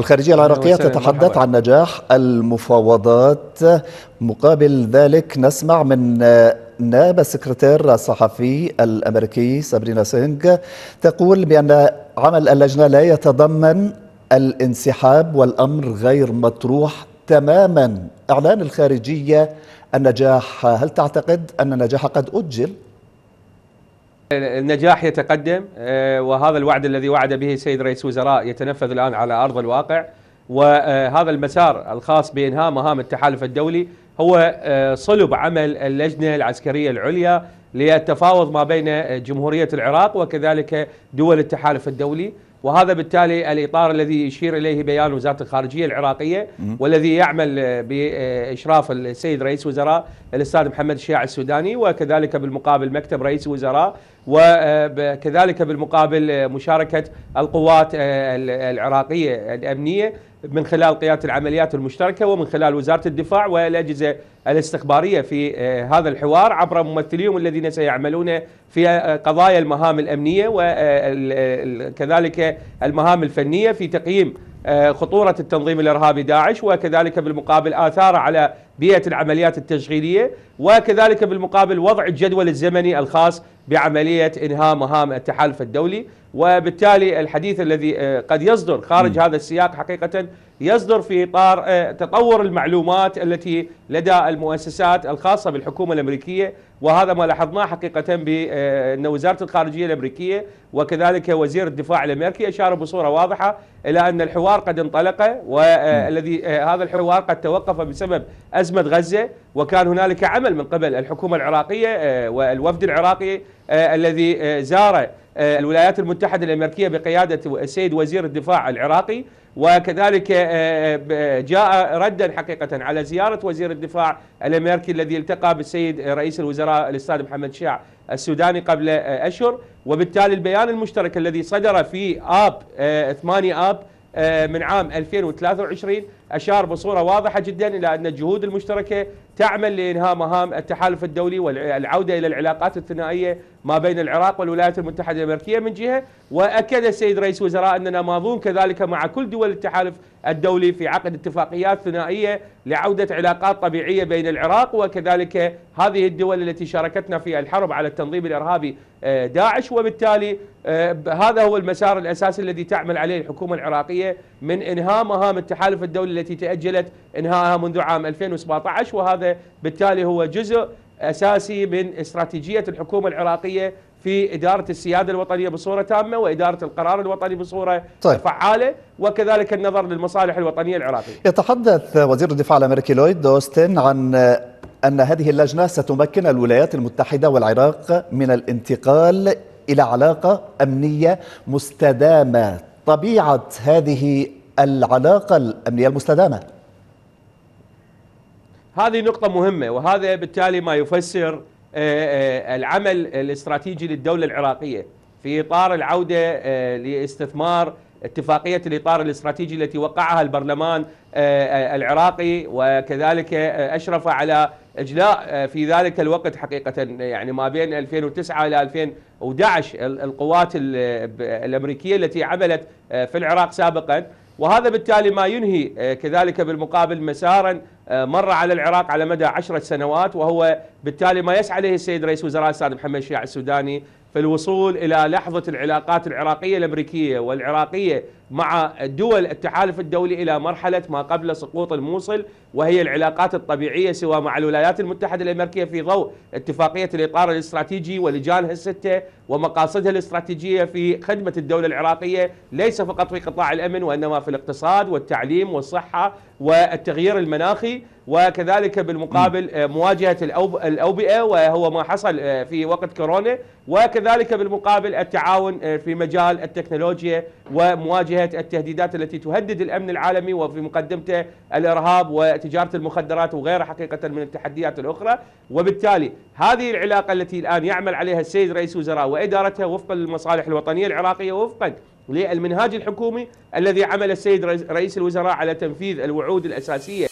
الخارجية العراقية تتحدث عن نجاح المفاوضات. مقابل ذلك نسمع من نائب السكرتير الصحفي الأمريكي سابرينا سينغ تقول بأن عمل اللجنة لا يتضمن الانسحاب والأمر غير مطروح تماما. إعلان الخارجية النجاح. هل تعتقد أن النجاح قد أجل؟ النجاح يتقدم آه، وهذا الوعد الذي وعد به السيد رئيس الوزراء يتنفذ الآن على أرض الواقع. وهذا المسار الخاص بإنهاء مهام التحالف الدولي هو آه، صلب عمل اللجنة العسكرية العليا للتفاوض ما بين جمهورية العراق وكذلك دول التحالف الدولي. وهذا بالتالي الإطار الذي يشير إليه بيان وزارة الخارجية العراقية والذي يعمل بإشراف السيد رئيس وزراء الأستاذ محمد الشياع السوداني وكذلك بالمقابل مكتب رئيس وزراء وكذلك بالمقابل مشاركة القوات العراقية الأمنية من خلال قيادة العمليات المشتركة ومن خلال وزارة الدفاع والأجهزة الاستخبارية في هذا الحوار عبر ممثليهم الذين سيعملون في قضايا المهام الأمنية وكذلك المهام الفنية في تقييم خطورة التنظيم الإرهابي داعش وكذلك بالمقابل آثاره على بيئة العمليات التشغيلية وكذلك بالمقابل وضع الجدول الزمني الخاص بعملية إنهاء مهام التحالف الدولي. وبالتالي الحديث الذي آه، قد يصدر خارج م. هذا السياق حقيقة يصدر في إطار آه، تطور المعلومات التي لدى المؤسسات الخاصة بالحكومة الأمريكية. وهذا ما لاحظناه حقيقة بأن وزارة الخارجية الأمريكية وكذلك وزير الدفاع الأمريكي أشاروا بصورة واضحة إلى أن الحوار قد انطلق والذي آه، هذا الحوار قد توقف بسبب أزمة غزة وكان هنالك عمل من قبل الحكومة العراقية والوفد العراقي الذي زار الولايات المتحدة الأمريكية بقيادة السيد وزير الدفاع العراقي وكذلك آه، جاء ردا حقيقة على زيارة وزير الدفاع الأمريكي الذي التقى بالسيد رئيس الوزراء الأستاذ محمد شيع السوداني قبل آه، أشهر. وبالتالي البيان المشترك الذي صدر في آب 8 آه، آب من عام 2023 أشار بصورة واضحة جدا إلى أن الجهود المشتركة تعمل لإنهاء مهام التحالف الدولي والعودة إلى العلاقات الثنائية ما بين العراق والولايات المتحدة الأمريكية من جهة. وأكد السيد رئيس وزراء أننا ماضون كذلك مع كل دول التحالف الدولي في عقد اتفاقيات ثنائية لعودة علاقات طبيعية بين العراق وكذلك هذه الدول التي شاركتنا في الحرب على التنظيم الإرهابي آه، داعش. وبالتالي آه، هذا هو المسار الأساسي الذي تعمل عليه الحكومة العراقية. من إنهاء مهام التحالف الدولي التي تأجلت إنهائها منذ عام 2017 وهذا بالتالي هو جزء أساسي من استراتيجية الحكومة العراقية في إدارة السيادة الوطنية بصورة تامة وإدارة القرار الوطني بصورة طيب. فعالة وكذلك النظر للمصالح الوطنية العراقية يتحدث وزير الدفاع الأمريكي لويد دوستن عن أن هذه اللجنة ستمكن الولايات المتحدة والعراق من الانتقال إلى علاقة أمنية مستدامة طبيعة هذه العلاقة الأمنية المستدامة. هذه نقطة مهمة وهذا بالتالي ما يفسر آه، آه، العمل الاستراتيجي للدولة العراقية في إطار العودة آه، لاستثمار اتفاقية الإطار الاستراتيجي التي وقعها البرلمان العراقي وكذلك أشرف على إجلاء في ذلك الوقت حقيقة يعني ما بين 2009 إلى 2011 القوات الأمريكية التي عملت في العراق سابقا. وهذا بالتالي ما ينهي آه، كذلك بالمقابل مسارا آه، مر على العراق على مدى عشرة سنوات وهو بالتالي ما يسعى له السيد رئيس وزراء الأستاذ محمد شيع السوداني في الوصول إلى لحظة العلاقات العراقية الأمريكية والعراقية مع دول التحالف الدولي إلى مرحلة ما قبل سقوط الموصل وهي العلاقات الطبيعية سواء مع الولايات المتحدة الأمريكية في ضوء اتفاقية الإطار الاستراتيجي ولجانها الستة ومقاصدها الاستراتيجية في خدمة الدولة العراقية ليس فقط في قطاع الأمن وإنما في الاقتصاد والتعليم والصحة والتغيير المناخي. وكذلك بالمقابل مواجهة الأوبئة وهو ما حصل في وقت كورونا وكذلك بالمقابل التعاون في مجال التكنولوجيا ومواجهة التهديدات التي تهدد الأمن العالمي وفي مقدمته الإرهاب وتجارة المخدرات وغيرها حقيقة من التحديات الأخرى. وبالتالي هذه العلاقة التي الآن يعمل عليها السيد رئيس وزراء وإدارتها وفقا للمصالح الوطنية العراقية وفقا للمنهاج الحكومي الذي عمل السيد رئيس الوزراء على تنفيذ الوعود الأساسية